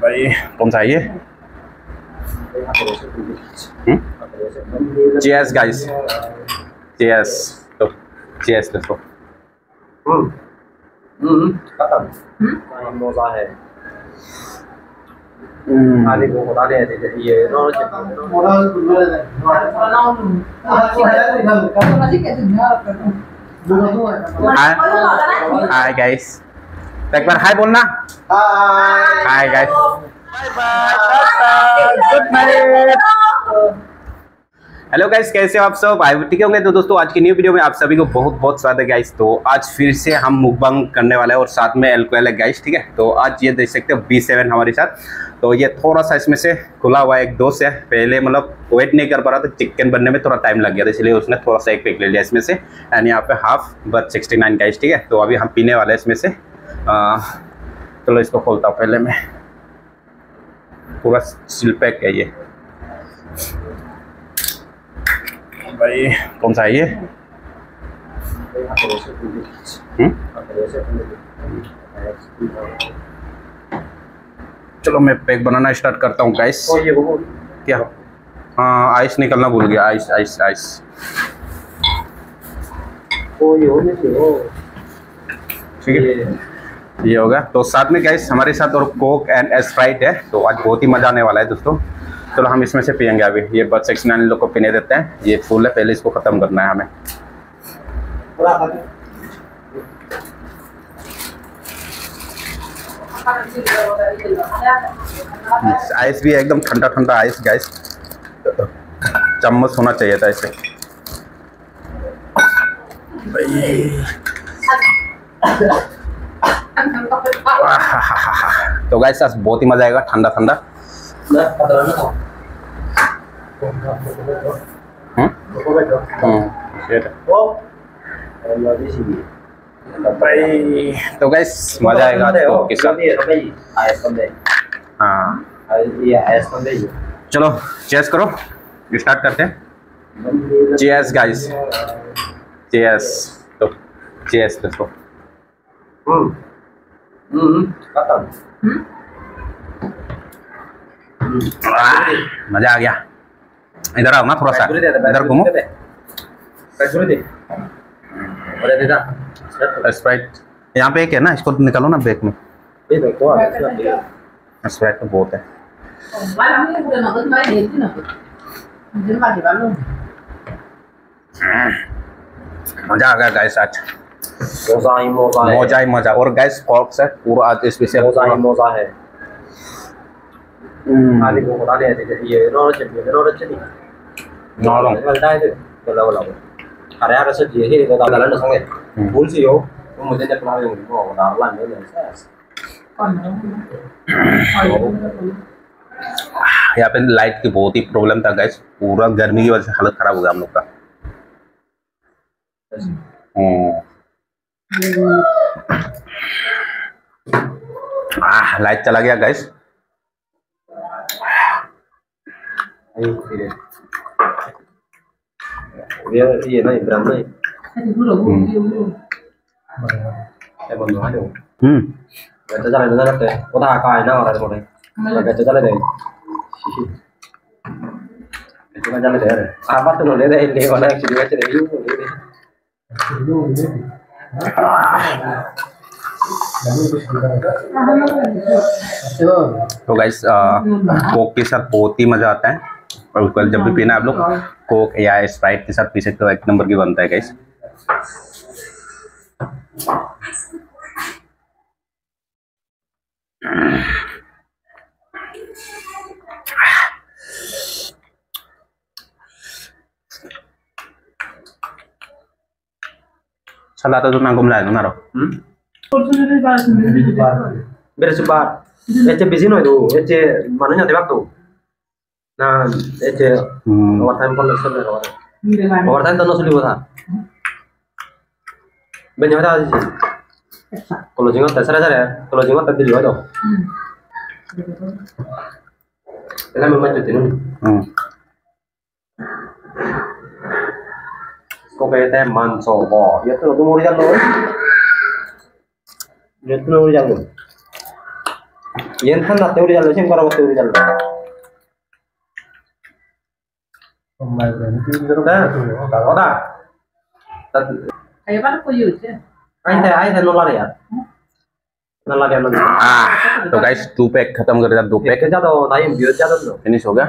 भाई। है ये चेयर्स गाइस चेयर्स तो चेयर्स दोस्तों हम्म। हम्म। खत्म है आने को बता दे ये हाय हाय गाइस एक बार हाय बोलना hi guys bye bye good night hello guys कैसे हो आप सब? आई ठीक होंगे। तो दोस्तों आज की न्यू वीडियो में आप सभी को बहुत बहुत स्वागत है गाइस तो आज फिर से हम मुकबंग करने वाले हैं और साथ में एल्कोहल है गाइस ठीक है? तो आज ये देख सकते हो बी सेवन हमारे साथ। तो ये थोड़ा सा इसमें से खुला हुआ एक दोस्त है। पहले मतलब वेट नहीं कर पा रहा था चिकन बनने में थोड़ा टाइम लग गया था इसलिए उसने थोड़ा सा एक पैक ले लिया इसमें से। एंड यहाँ पे half berth sixty nine guys ठीक है? तो अभी हम पीने वाले हैं इसमें से। आ, चलो इसको खोलता हूँ पहले मैं। पूरा सिल पैक है ये। भाई कौन सा है ये? हम्म? चलो मैं पैक बनाना स्टार्ट करता हूँ गाइस क्या? हाँ आइस निकलना भूल गया। आइस आइस आइस ठीक है। ये होगा। तो साथ में गाइस हमारे साथ और कोक एंड स्प्राइट है तो आज बहुत ही मज़ा आने वाला है दोस्तों। चलो हम इसमें से पियेंगे अभी। ये बस सेक्शन नाइन लोग को पीने देते हैं। ये फूल है, पहले इसको खत्म करना है हमें। आइस भी एकदम ठंडा ठंडा आइस गाइस चम्मच होना चाहिए था इसे। तो गाइस आज बहुत ही मज़ा आएगा ठंडा ठंडा। हम्म? हम्म, तो गाइस मज़ा आएगा बंदे हाँ। चलो चेस करो। स्टार्ट करते हैं। चेयर्स गाइस चेयर्स तो दोस्तों हम्म हम्म खत्म आह, मज़ा आ गया इधर आओ ना थोड़ा सा इधर घूमो स्प्राइट यहाँ पे एक है ना इसको निकालो ना बैग में ये देखो आ स्प्राइट तो बहुत है मज़ा आ गया गाइस आज मोजा हम्म। ही मज़ा और गैस कॉर्क सेट पूरा स्पेशल मोजा ही। मोजा है। हम्म। यहाँ पे लाइट की बहुत ही प्रॉब्लम था गैस पूरा गर्मी की वजह से हालत खराब हो गया हम लोग का। लाइट चला गया गाइस ये ये ना इब्राहिम ना हो हम्म। ना ना दे ले वाला यू दे तो गाइस कोक के साथ बहुत ही मज़ा आता है। और उसके जब भी पीना आप लोग कोक या स्प्राइट के साथ पी सकते हो, एक नंबर की बनता है guys Salah satu nangkum lah, naro. हम्म मेरे से बात ऐसे बिज़ी ना तो ऐसे मानो जाते वक्त तो ना ऐसे Hmm. ओवर टाइम कॉल सब मेरा ओवर टाइम तो ना सुनी बता Ben yang ada sih. Kalau jenggot tak salah ya. Kalau jenggot tadi juga tuh. kok kayak teman sopo ya tuh tuh murid lo ya tuh murid lo yang tanah teori jalan sih para waktu jalan ini guys, tupek, ketemu dengan tupek. Ini soga.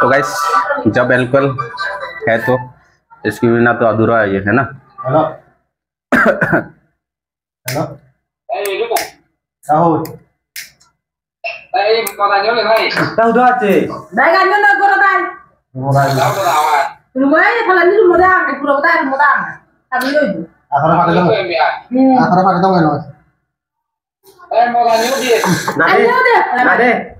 तो guys जब alcohol है तो इसके बिना तो अधूरा है ये है ना. Hmm. Nade deh. nade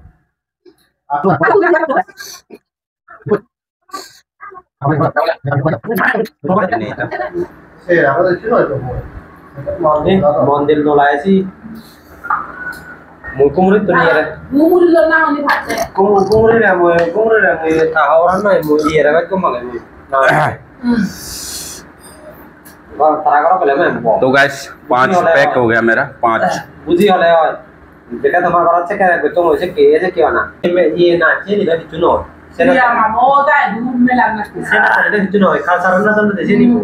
mondel nolai sih mau kumuri tuh nih ya Umur lu nak ni pakai. kumur kumuri lah mau kumuri lah mau tahu orang nih mau iya lah kan mau nah Hmm. bang tarak orang boleh main mau तो guys पाँच pack हो गया मेरा पाँच बुझी वाले और देखा तो हमारा अच्छा क्या है तुम ऐसे के ऐसे क्यों ना ये ये ना ये नहीं लगी चुनो सेना Dia mah mau dah, dulu melang nak. सेना ada di चुनो खाल सारा ना समझ दे sini bu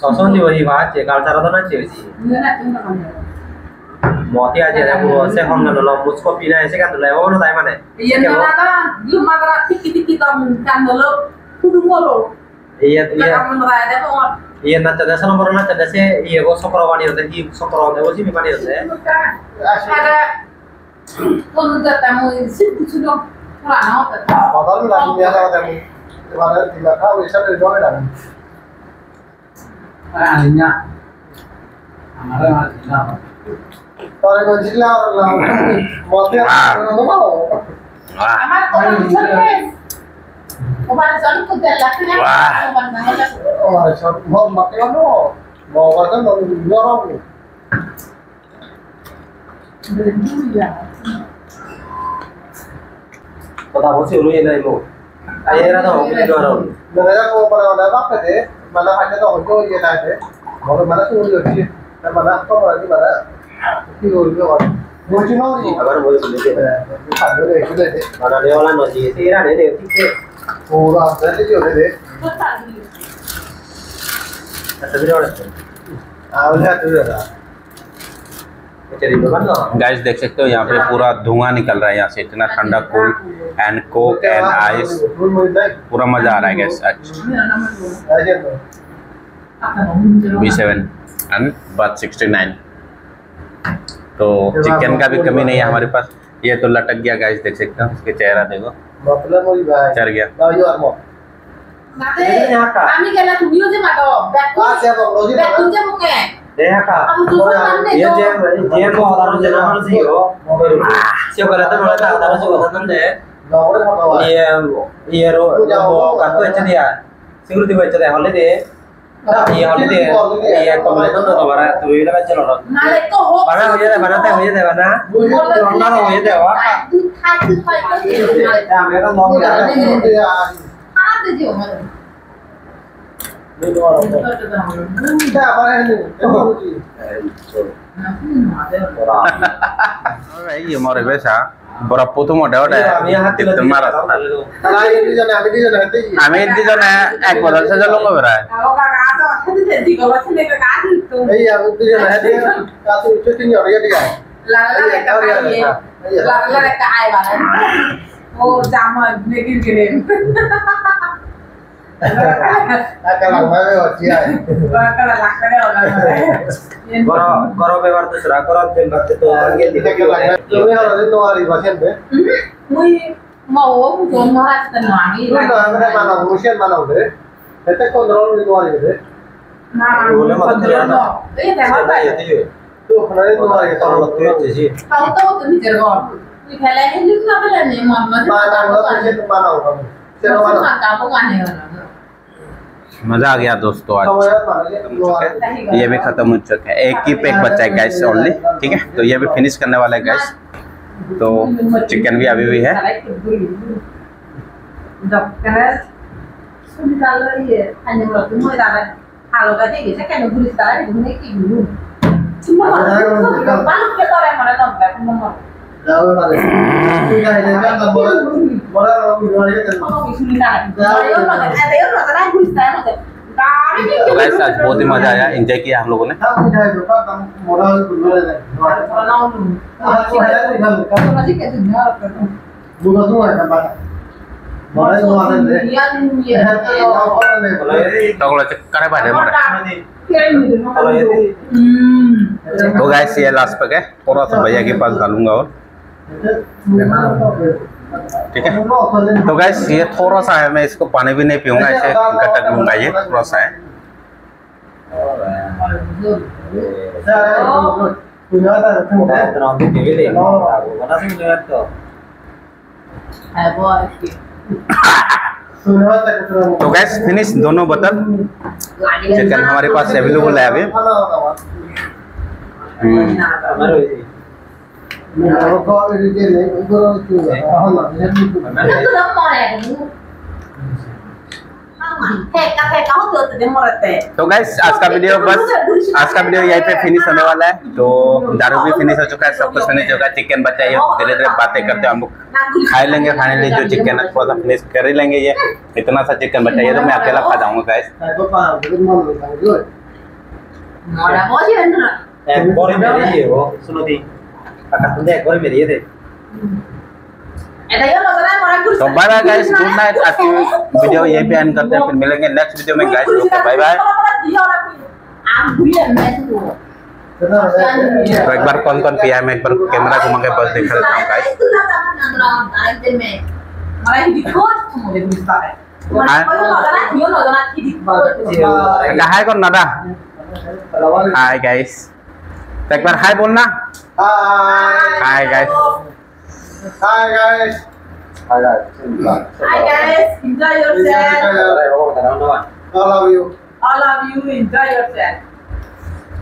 सौसों दी वही बात है खाल सारा तो ना चाहिए sih Dia nak tengok kan. मोती आज है वो से हम ना लो मुझको पीना ऐसे का तो ले वो ना ताई माने Iya nak kan, dia mah kan tiki-tiki kamu kan dulu. Kudu mulu. ये Kita ये kamu merada kok. ये ना चले सन बरो ना चले से ये वो सकरो वाली होते है ये सकरो होते है वो सी भी वाली होते है Ada kalau ketemu situ sudah kurang apa? Padahal lagi biasa ketemu. Kemarin tiga kali bisa dari dua kan. Banyak. Amarah masih Kalau kau sila lah, mau dia mau mau. वाह Amal kalau stres. Kemarin soalnya kerja laki kan. Wah. Oh, so mau makan no. Mau makan mau dua orang. Berhenti ya. पता वो से उन्हें नहीं वो ये रहा था वो भी दो रहा Mereka mau pada mana apa deh? Mana hanya tahu itu ya tadi. Mau mana tuh udah sih. Dan mana apa lagi mana? Itu udah kan. Mau cuma ini. खबर वो सुन लेते हैं Ada deh, udah deh. mana dia orang nasi sih rada deh ठीक है Udah, nanti dia udah deh. Guys देख सकते हो यहाँ पे पूरा धुआँ निकल रहा है यहाँ से इतना ठंडा cold and coke and ice. पूरा मज़ा आ रहा है guys B seven and berth sixty nine तो चिकन का भी कमी नहीं है हमारे पास। ये तो लटक गया गाइस देख सकते हो उसके चेहरा देखो. चढ़ गया। আমি গেলে তুমিও যে মাগো দেখো দেখো যে মুখে দেখা ये जे जे को हलारो जना हर जी हो से करे तो बोला था हलारो से बोला था ये ये रो वो काको अच्छा दिया सिक्योरिटी को अच्छा दिया हॉले दे ये हॉले दे ये कमरे तो तो बड़ा तो ये लगा चलो मालिक तो हो बना हो जाता बनाते हो जाता बना ठंडा हो जाता है वाह तू खा तू खा मेरा नॉम deh mana teh hujan deh mana Corona lo hujan deh wah Tu thai tu thai kan ni. Nalik. ya mereka mau Udah, ya itu ya. Ada je umur. Ini dua orang. Betul betul. Kita apa ini? Ini sih. भाई ये मोरे बेसा বড় প্রথম ওটা ওটা আমি হাতে তোমার Kalau ini di sana, ini di sana nanti. আমি দুজনে এক বদল সাজা লোক বেড়ায় Kalau kakak ada, tadi jadi O zaman negeri girelim. Tuh, kenapa itu? Tahu tahu tuh di Cirebon. Kenapa lah nih, Mama? mana lo tuh sih mana kamu? Siapa Masuk mana? kan kamu kan ya. मज़ा आ गया दोस्तों आज हो है ये भी खत्म हो चुका है एक ही पैक बचा है गैस ओनली ठीक है तो ये भी फिनिश करने वाला है गैस तो चिकन भी अभी भी है Dokter, गाइस आज बहुत ही मज़ा आया एंजॉय किया हम लोगों ने तो गाइस ये लास्ट पे थोड़ा सा भैया के पास डालूँगा और। ठीक है तो गैस ये थोड़ा सा है मैं इसको पानी भी नहीं पीऊँगा ऐसे घटक लूँगा ये थोड़ा सा है। तो।, तो गैस फिनिश दोनों बोतल चिकन हमारे पास अवेलेबल है अभी। तो गैस आज का वीडियो बस आज का वीडियो यहीं पे फिनिश होने वाला है। तो दारू भी फिनिश हो चुका है सब कुछ फिनिश हो चुका है चिकन बचा है ये धीरे धीरे बातें करते हैं हम लोग खा लेंगे फाइनली जो चिकन है थोड़ा सा फिनिश कर ही लेंगे ये। इतना सा चिकन बचा है ये तो मैं अकेला खा जाऊँगा guys Saya kok paham, itu mau bilang gue. Mau ada mau sih bener. Eh, goreng media ya, oh. Suno di. Kakak tunde goreng media deh. Eh, tadi lo kata mau ragu. तो bye bye guys good night आज की video यहीं पे and करते हैं फिर मिलेंगे next video में guys okay bye bye Aku ya men tuh. Benar, saya. तो एक बार कौन कौन पिया है मैं एक बार कैमरा घुमा के बस दिखा देता हूँ guys Itu lah kan nang nang aja me. Malah hidup kok mau deh bisa kan. Mana Ah. kau mau ada dia mau ada hidup. हाय कौन नादा Lawan. हाय गाइस तो एक बार हाय बोलना Hi. Hi guys. Hi guys. Hi guys. Hi guys. Enjoy yourself. Oh, I love you. I love you. Enjoy yourself.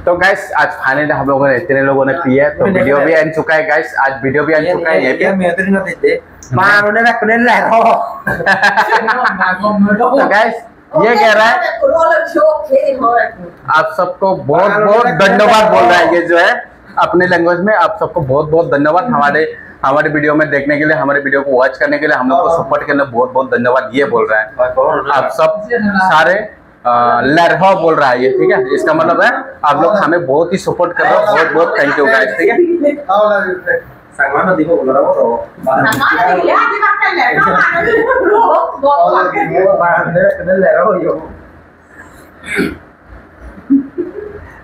तो guys आज finally हम लोगों ने इतने लोगों ने पी तो वीडियो भी एंड चुका है गाइस आज वीडियो भी एंड चुका है ये भी हम यहाँ पे ना देते माँ उन्होंने रखने ले रहो तो गाइस ये कह रहा है आप सबको बहुत बहुत धन्यवाद बोल रहा है ये जो है अपने लैंग्वेज में आप सबको बहुत बहुत धन्यवाद हमारे हमारे वीडियो में देखने के लिए हमारे वीडियो को वॉच करने के लिए हम लोग को सपोर्ट करने बहुत बहुत धन्यवाद ये बोल रहा है। आप सब सारे लरहा बोल रहा है ये ठीक है? इसका मतलब है आप लोग हमें बहुत ही सपोर्ट कर रहे हो बहुत बहुत थैंक यू गाइस ठीक है।